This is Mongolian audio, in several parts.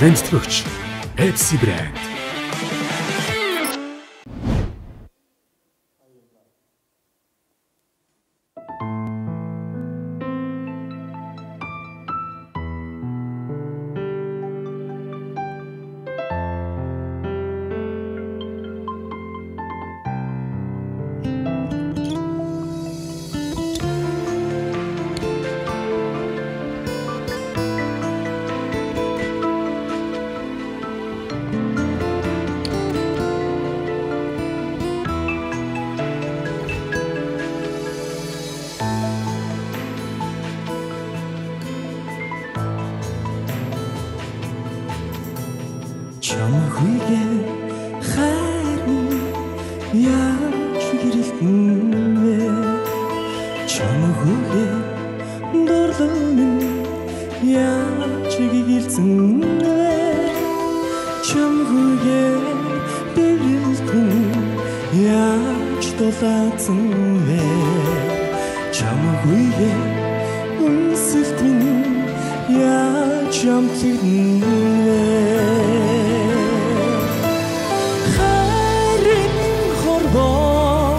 Венцлөгч Pepsi брэнд. Чамхүйгээ дурлын яаж гигэлцэн яаж дулаацсан яаж вэ хайрын хорвоо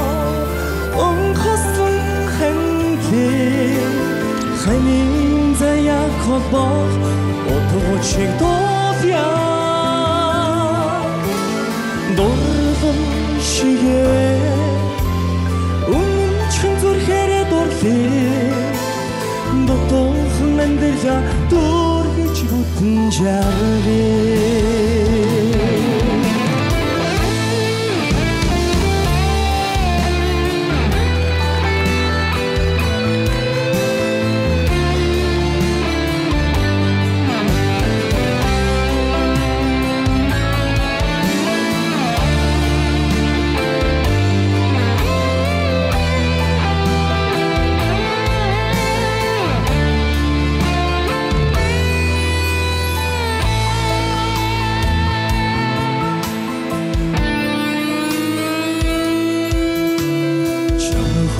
онхослон хэнлээ ханин заяа холбоо отогчиг дофя дурган шигээ өмнөчн зүрхээрээ дурлээ. Дотоохон амьдралаа дөргиж бүтэн жаргав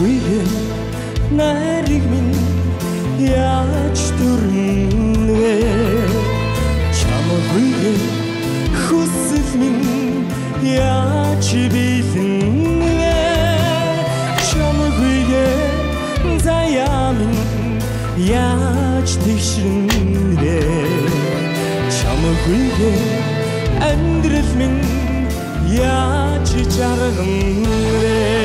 Чамхүйгээ найрыг минь яаж дүрнэ Чамхүйгээ хүсэл минь яаж билнэ Чамхүйгээ заяа минь яаж тэгшрэнэ Чамхүйгээ амьдрал минь яаж жаргана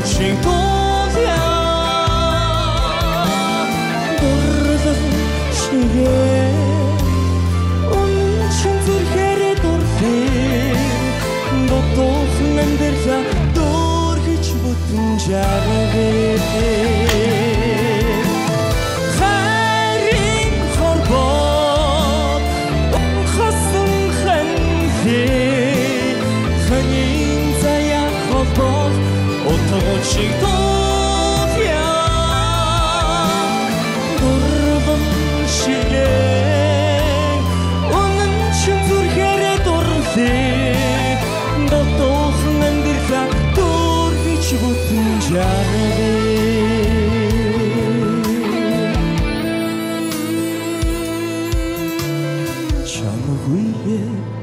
отгочин тоя дурдах шигээ үнчин зүрхээрээ дурдээ дотоохон амьдралаа дөргиж бүтэн жаргав отгочин тоя дурван шигээ үнэн чин зүрхээрээ дурлээ дотоохон амьдралаа дөргиж бүтэн жаргав. Чамхүйгээ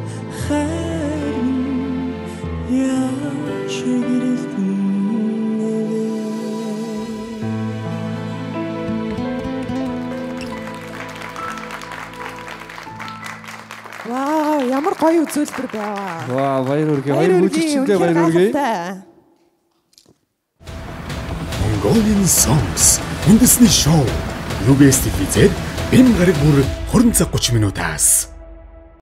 Вау, ямар гоё үзүүлбэр байваа. Ваа, баяр хүргэе. Баяр хүчтэй баяр хүргэе. Mongolian Songs үндэсний шоу. UBS TV-зээр бэм гараг бүр 20 цаг 30 минутаас